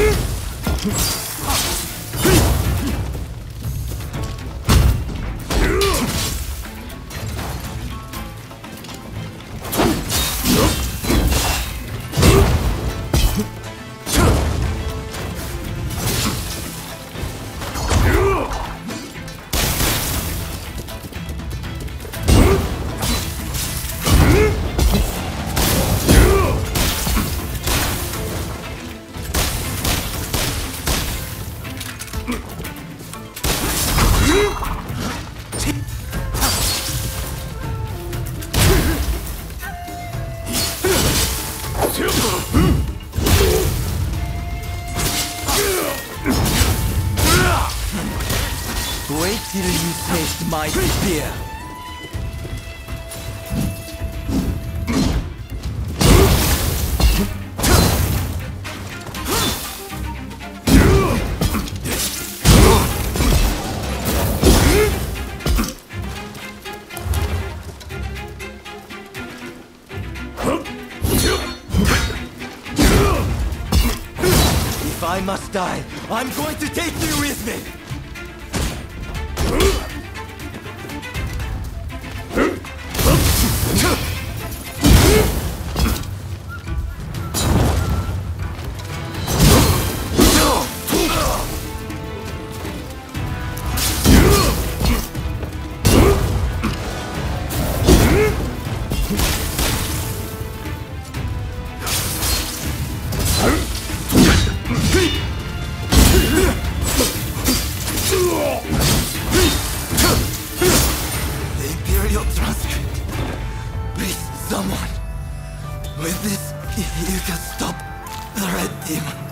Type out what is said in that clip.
Hmph! Wait till you taste my spear! If I must die, I'm going to take you with me! Someone. With this, you can stop the Red Demon.